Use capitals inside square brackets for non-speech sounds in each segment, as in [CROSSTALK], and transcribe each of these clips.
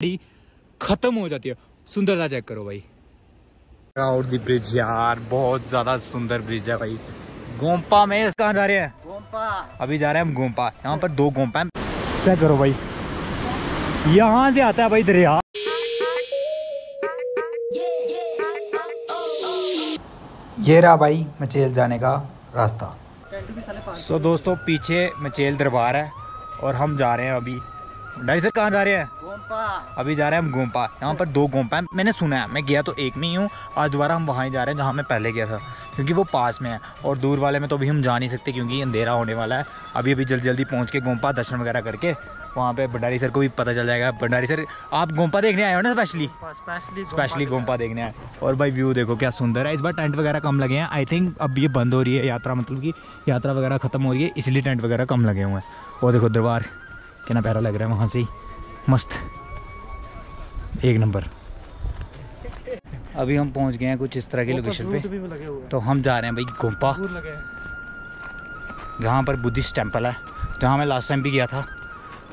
गाड़ी खत्म हो जाती है। सुंदरता चेक करो भाई। और दी ब्रिज यार बहुत ज़्यादा सुंदर ब्रिज है भाई। गोम्पा में कहाँ जा रहे हैं? गोम्पा अभी जा रहे हैं हम गोम्पा यहाँ पर दो गोम्पा हैं। चेक करो भाई। यहाँ से आता है भाई दरिया। ये रहा भाई मचेल जाने का रास्ता। सो so, दोस्तों पीछे मचेल दरबार है और हम जा रहे हैं अभी। डाई सर कहाँ जा रहे हैं? अभी जा रहे हैं हम गोम्पा यहाँ पर दो गोम्पा हैं। मैंने सुना है मैं गया तो एक में ही हूँ। आज दोबारा हम वहाँ ही जा रहे हैं जहाँ मैं पहले गया था क्योंकि वो पास में है। और दूर वाले में तो अभी हम जा नहीं सकते क्योंकि अंधेरा होने वाला है। अभी अभी जल्दी जल्दी पहुँच के गोम्पा दर्शन वगैरह करके वहाँ पे भंडारी सर को भी पता चल जाएगा। भंडारी सर आप गोम्पा देखने आए हो ना स्पेशली स्पेशली स्पेशली गोम्पा देखने आए। और भाई व्यू देखो क्या सुंदर है। इस बार टेंट वगैरह कम लगे हैं। आई थिंक अब ये बंद हो रही है यात्रा मतलब कि यात्रा वगैरह खत्म हो रही है इसलिए टेंट वगैरह कम लगे हुए हैं। और देखो दरबार कितना प्यारा लग रहा है वहाँ से ही। मस्त। एक नंबर। अभी हम पहुँच गए हैं कुछ इस तरह की लोकेशन पे। तो हम जा रहे हैं भाई गोम्पा जहाँ पर बुद्धिस्ट टेंपल है। जहाँ मैं लास्ट टाइम भी गया था।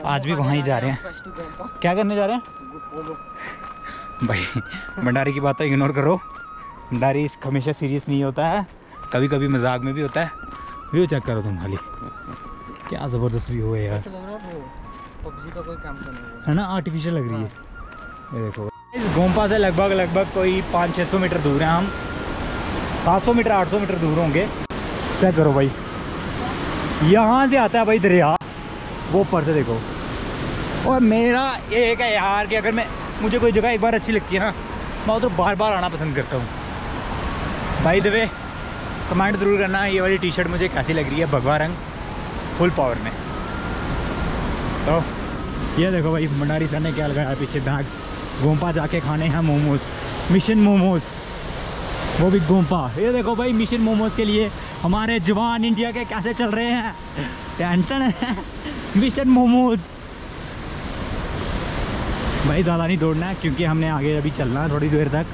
आज भी वहाँ ही जा रहे हैं। क्या करने जा रहे हैं? भाई भंडारी की बात तो इग्नोर करो। भंडारी हमेशा सीरियस नहीं होता है। कभी कभी मज़ाक में भी होता है। व्यू चेक करो तुम खाली। क्या ज़बरदस्त व्यू है यार। पबजी का कोई काम करना है ना? आर्टिफिशियल लग रही है। ये देखो। इस गोम्पा से लगभग लगभग कोई पाँच छः सौ मीटर दूर हैं हम। सात सौ मीटर, आठ सौ मीटर दूर होंगे। चेक करो भाई। यहाँ से आता है भाई दरिया। वो ऊपर से देखो। और मेरा एक है यार कि अगर मैं, मुझे कोई जगह एक बार अच्छी लगती है ना, मैं उधर बार बार आना पसंद करता हूँ। भाई दबे कमेंट ज़रूर करना, ये वाली टी शर्ट मुझे कैसी लग रही है, भगवा रंग फुल पावर में। तो ये देखो भाई, भंडारी सर ने क्या लगाया पीछे बैग गोम्पा जाके खाने हैं मोमोज। मिशन मोमोज। वो भी गोम्पा ये देखो भाई, मिशन मोमोज के लिए हमारे जवान इंडिया के कैसे चल रहे हैं? टेंशन है। मिशन मोमोज। भाई, ज़्यादा नहीं दौड़ना है, क्योंकि हमने आगे अभी चलना है थोड़ी देर तक।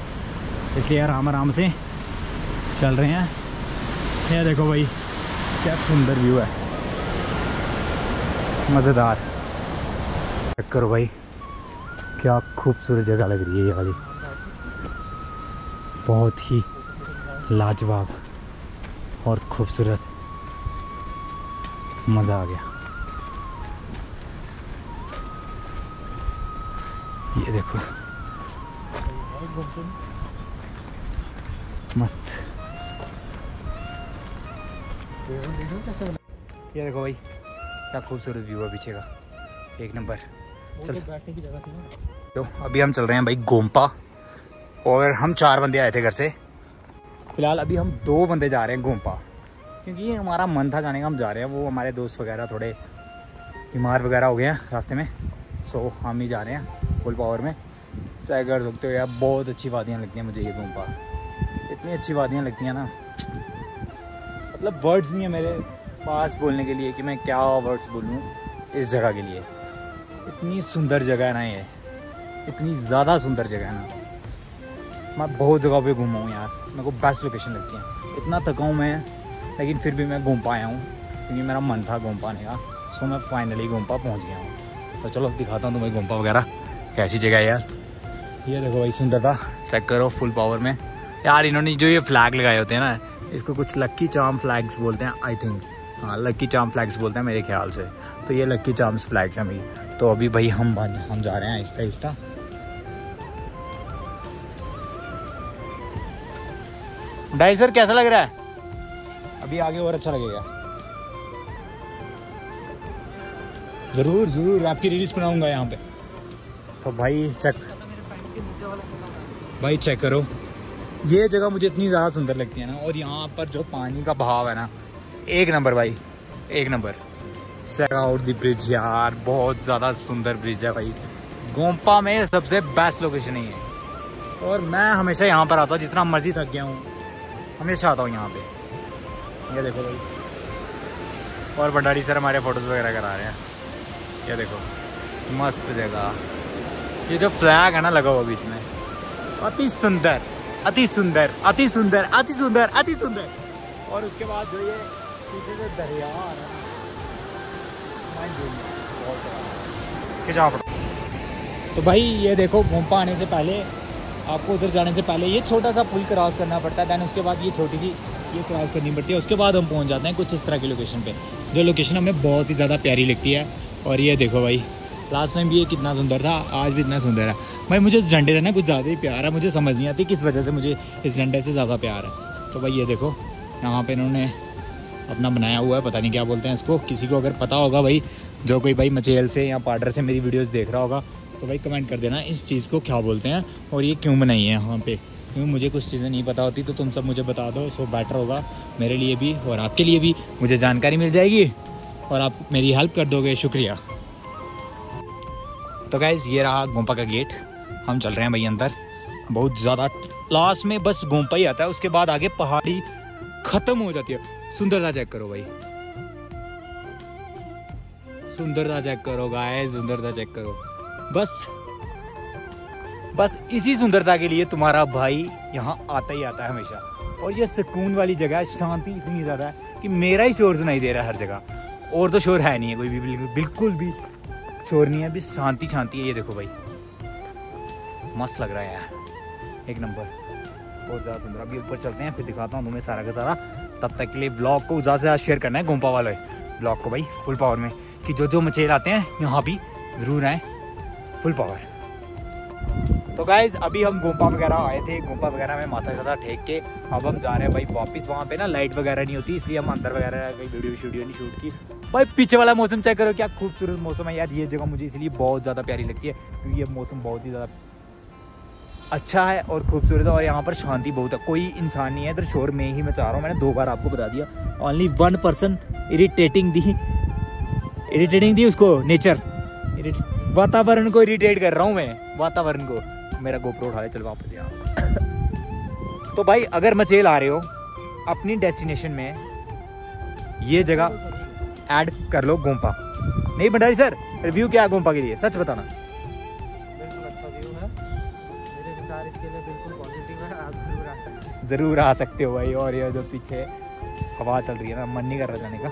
इसलिए आराम आराम से चल रहे हैं। ये देखो भाई, क्या सुंदर व्यू है। मज़ेदार। करो भाई। क्या खूबसूरत जगह लग रही है ये वाली। बहुत ही लाजवाब और खूबसूरत मज़ा आ गया। ये देखो। मस्त। ये देखो भाई, क्या खूबसूरत व्यू है पीछे का। एक नंबर। चल। की जगह थी ना तो अभी हम चल रहे हैं भाई गोम्पा। और हम चार बंदे आए थे घर से। फ़िलहाल अभी हम दो बंदे जा रहे हैं गोम्पा। क्योंकि हमारा मन था जाने का, हम जा रहे हैं। वो हमारे दोस्त वगैरह थोड़े बीमार वगैरह हो गए हैं रास्ते में। सो हम ही जा रहे हैं फुल पावर में। चाहे कर सकते हो यार बहुत अच्छी वादियाँ लगती हैं मुझे ये गोम्पा। इतनी अच्छी वादियाँ लगती हैं ना। मतलब वर्ड्स नहीं है मेरे पास बोलने के लिए कि मैं क्या वर्ड्स बोलूँ इस जगह के लिए। इतनी सुंदर जगह है ना ये। इतनी ज़्यादा सुंदर जगह है ना। मैं बहुत जगह पे घूमा हूँ यार। मेरे को बेस्ट लोकेशन लगती है। इतना थका हूँ मैं, लेकिन फिर भी मैं घूम पाया हूँ। क्योंकि मेरा मन था घूम पाने का। सो मैं फाइनली गोम्पा पहुँच गया हूँ। तो चलो, दिखाता हूँ तुम्हें गोम्पा वगैरह। कैसी जगह है यार। ये देखो भाई, सुंदरता। चेक करो फुल पावर में। यार, इन्होंने जो ये फ्लैग लगाए होते हैं ना, इसको कुछ लक्की चाम फ्लैग्स बोलते हैं आई थिंक हाँ लक्की चाम फ्लैग्स बोलते हैं मेरे ख्याल से। तो ये लक्की चाम्स फ्लैग्स हैं भाई। तो अभी भाई हम हम जा रहे हैं आहिस्ता आहिस्ता। डाई सर कैसा लग रहा है? अभी आगे और अच्छा लगेगा। ज़रूर ज़रूर आपकी रील्स बनाऊँगा यहाँ पे। तो भाई चेक भाई चेक करो। ये जगह मुझे इतनी ज़्यादा सुंदर लगती है ना और यहाँ पर जो पानी का बहाव है ना एक नंबर भाई एक नंबर। आउट दी ब्रिज यार बहुत ज़्यादा सुंदर ब्रिज है भाई गोम्पा में सबसे बेस्ट लोकेशन ही है और मैं हमेशा यहाँ पर आता हूँ जितना मर्ज़ी थक गया हूँ हमेशा आता हूँ यहाँ पे ये देखो भाई और भंडारी सर हमारे फ़ोटोज़ वगैरह करा रहे हैं. ये देखो मस्त जगह. ये जो फ्लैग है ना लगा हुआ बीच में. अति सुंदर अति सुंदर अति सुंदर अति सुंदर अति सुंदर. और उसके बाद जो ये पीछे से दरिया आ रहा है तो भाई, ये देखो गोम्पा आने से पहले, आपको उधर जाने से पहले ये छोटा सा पुल क्रॉस करना पड़ता है दैन उसके बाद ये छोटी सी ये क्रॉस करनी पड़ती है, उसके बाद हम पहुँच जाते हैं कुछ इस तरह की लोकेशन पे, जो लोकेशन हमें बहुत ही ज़्यादा प्यारी लगती है। और ये देखो भाई लास्ट टाइम भी ये कितना सुंदर था, आज भी इतना सुंदर है। भाई, मुझे इस झंडे से ना कुछ ज़्यादा ही प्यार है, मुझे समझ नहीं आती किस वजह से मुझे इस झंडे से ज़्यादा प्यार है। तो भाई, ये देखो, यहाँ पे इन्होंने अपना बनाया हुआ है, पता नहीं क्या बोलते हैं इसको। किसी को अगर पता होगा भाई, जो कोई भाई मचेल से या पार्डर से मेरी वीडियोस देख रहा होगा तो भाई कमेंट कर देना इस चीज़ को क्या बोलते हैं और ये क्यों बनाई है वहाँ पे। क्योंकि मुझे कुछ चीज़ें नहीं पता होती तो तुम सब मुझे बता दो सो बेटर होगा मेरे लिए भी और आपके लिए भी। मुझे जानकारी मिल जाएगी और आप मेरी हेल्प कर दोगे, शुक्रिया। तो गाइज़ ये रहा गोम्पा का गेट हम चल रहे हैं भाई अंदर। बहुत ज़्यादा लास्ट में बस गोम्पा ही आता है, उसके बाद आगे पहाड़ी खत्म हो जाती है। सुंदरता चेक करो भाई। सुंदरता चेक करो गाय सुंदरता चेक करो। बस बस इसी सुंदरता के लिए तुम्हारा भाई यहाँ आता ही आता है हमेशा। और ये सुकून वाली जगह है, शांति इतनी ज़्यादा है कि मेरा ही शोर सुनाई दे रहा है हर जगह। और तो शोर है नहीं है, कोई भी, बिल्कुल बिल्कुल भी शोर नहीं है, अभी शांति शांति है, ये देखो भाई। मस्त लग रहा है एक नंबर। बहुत ज़्यादा सुंदर। अभी ऊपर चलते हैं, फिर दिखाता हूँ तुम्हें सारा का सारा। तब तक के लिए ब्लॉग को ज़्यादा से ज़्यादा शेयर करना है गोम्पा वाले ब्लॉग को भाई फुल पावर में। कि जो जो मचेल आते हैं, यहाँ भी ज़रूर आए। फुल पावर तो गाइज़ अभी हम गोम्पा वगैरह आए थे। गोम्पा वगैरह में माथा ज़्यादा ठेक के अब हम जा रहे हैं भाई वापस। वहाँ पे ना लाइट वगैरह नहीं होती, इसलिए हम अंदर वगैरह कोई वीडियो वीडियो नहीं शूट की। भाई, पीछे वाला मौसम चेक करो क्या खूबसूरत मौसम है। यार, ये जगह मुझे इसलिए बहुत ज़्यादा प्यारी लगती है, क्योंकि ये मौसम बहुत ही ज़्यादा अच्छा है और खूबसूरत है और यहाँ पर शांति बहुत है। कोई इंसान नहीं है, इधर शोर में ही मचा रहा हूँ। मैंने दो बार आपको बता दिया। ओनली वन पर्सन इरिटेटिंग दी। इरिटेटिंग दी उसको नेचर वातावरण को इरिटेट कर रहा हूँ मैं। वातावरण को। मेरा गोप्रो उठा चल वापस यहाँ। [COUGHS] तो भाई, अगर मचेल आ रहे हो, अपनी डेस्टिनेशन में ये जगह ऐड कर लो गोम्पा नहीं भंडारी सर रिव्यू क्या है गोम्पा के लिए? सच बताना। ज़रूर आ सकते हो भाई और ये जो पीछे हवा चल रही है ना मन नहीं कर रहा जाने का।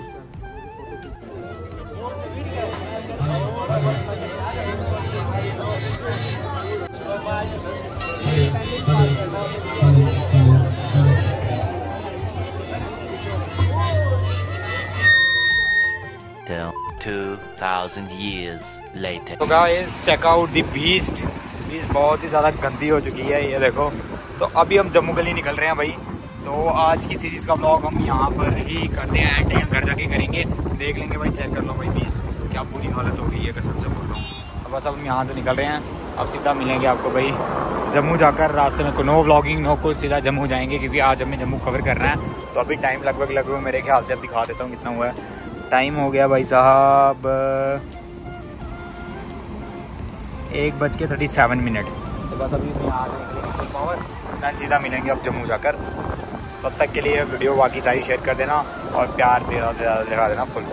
Till 2000 years later. तो guys check out the beast beast बहुत ही ज़्यादा गंदी हो चुकी है ये देखो। तो अभी हम जम्मू गली निकल रहे हैं भाई। तो आज की सीरीज़ का ब्लॉग हम यहाँ पर ही करते हैं एंड घर जाके करेंगे। देख लेंगे भाई चेक कर लो भाई बीस्ट क्या बुरी हालत हो गई है, कसम से बोल रहा हूँ। तो बस अब हम यहाँ से निकल रहे हैं। अब सीधा मिलेंगे आपको भाई जम्मू जाकर। रास्ते में नो व्लॉगिंग नो कुछ, सीधा जम्मू जाएँगे क्योंकि आज हमें जम्मू कवर करना है। तो अभी टाइम लगभग लगभग मेरे ख्याल से अब दिखा देता हूँ कितना हुआ है। टाइम हो गया भाई साहब, एक बज के थर्टी सेवन मिनट तो बस अभी यहाँ से निकलेंगे फुल पावर दैन सीधा मिलेंगे अब जम्मू जाकर। तब तक के लिए वीडियो बाकी सारी शेयर कर देना और प्यार ज़्यादा से ज़्यादा दिखा देना फुल